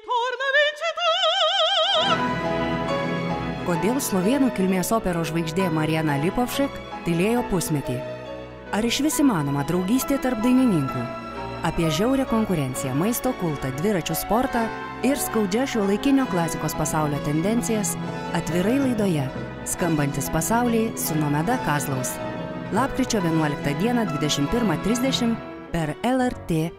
ritorna vincitur. Kodėl slovėnų kilmės operos žvaigždė Mariana Lipovšek tylėjo pusmetį? Ar iš vis įmanoma draugystė tarp dainininkų? Apie žiaurę konkurenciją, maisto kultą, dviračių sportą ir skaudžią šio laikinio klasikos pasaulio tendencijas atvirai laidoje Skambantis pasauliai su Nomeda Kazlaus. Lapkričio 11 dieną 21.30 per LRT.